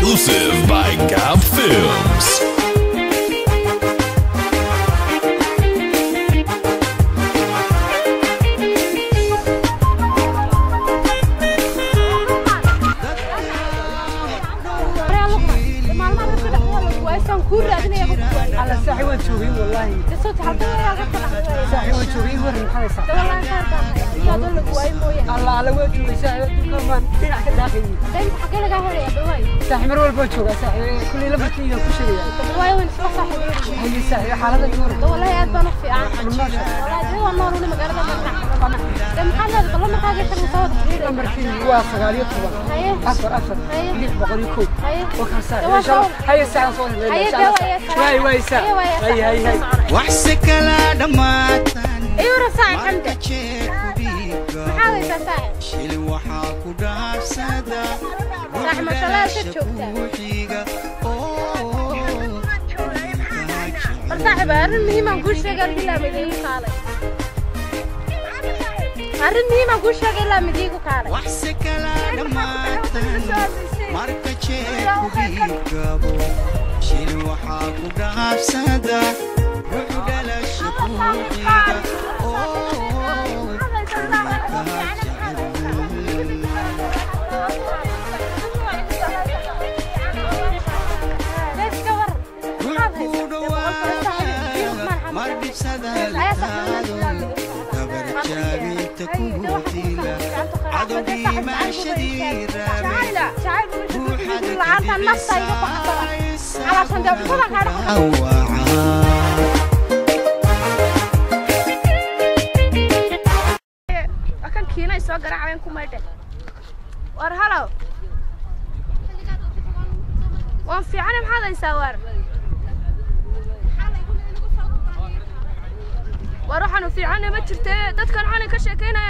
exclusive by Gob Films. هذا ساحي وين تشوفين والله. ساحي وين تشوفين وري محل ساحي الله على وين تشوفين ساحي وين كمان. دينا حكا داخلي. دينا حكا لقا هوري ساحي مرول بوتشوغا ساحي. كل لبرتي وكل شيء والله وين شو صاحي هي ساحي. حالة دور والله أنت أنا في عام والله النور اللي مقارنة بالنحو ده محل هذا والله ما حاجة تنسى ورقة مرتين واسغالية طبعا. Haye saaxiib soo helnay هيه insha ده Allah ويا waay waay saaxiib هيه ويا haye haye haye waxse kala dhammaatan أيوة رفاعي marka حمدة jeerku dhiiga محاول waxaa ku dhaafsada صح ما شاء الله ست شوكتها ruuxiga صاحب arrin muhiim aan kuu sheegay ilaa midiigu kaalay arrin kuu kala dhammaatan marka shil waxaa ku dhalasha mar dhibsada fiicane ma jirte dadkan xalay ka sheekaynayaan waa maxayna wa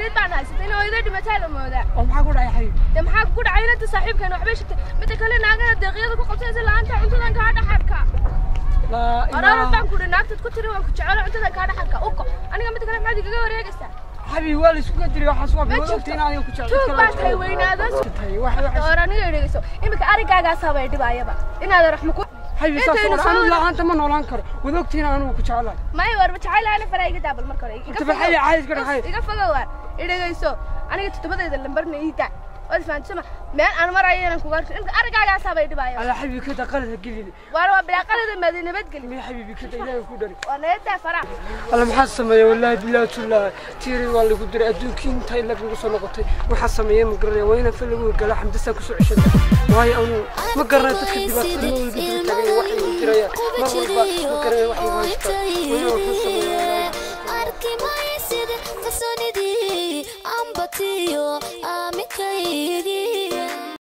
inuu ida dhimataa la moodaa oo maxaa ku dhacay haye de maxaa kugu dhacay inanta saaxiibkan waxbay shirtay midda kale naagada deeqyada ku qabsanaysa la'aanta cuntadan kaa dhaxarka laa oraana ilaaha baan kudhi naagtad ku tiri waan ku jecelo cuntadan kaa dhaxarka uko aniga midda kale maxaad igaga wareegaysaa حبيبي ولا شو قدري واحد سوى ma بيقول jirto وقتين أنا كنت tuug baa tahay weynaado واحد واحد or aniga dhegeyso iminka arigaagaas habay dhibaayaba inaad raxmo ku حبيبي intaynu صار أنا soo لا انت ما نولان كر وقتين أنا كنت على may war jacayl ana faraa iga daabal marka hore iga انت بحي عايز كده fogow هاي iga fogow waar idhegeyso aniga toddobadeeda lambarna ii daa waad fahantasama meel aan marayo inaan kuga imika arigaagaas habay dhibaayaba على حبيبي كده قلت قليل waar waa bilaaqadada maadi nabadgeli يا حبيبي كده الهي كدري waa nayadaa faraa أنا maxaa sameeyay wallahi billahi tullah tiiri waa lagu diray adduunkii intay lag lagu soo noqotay waxaa sameeyay ma garanay waa inaan fal lagu gala xamdisa ku soo ceshay waayo anu ma garanay dadka dhibaatada loo الذكريات ما هو الباقي وكره وحي ويشكر ويروح الصبر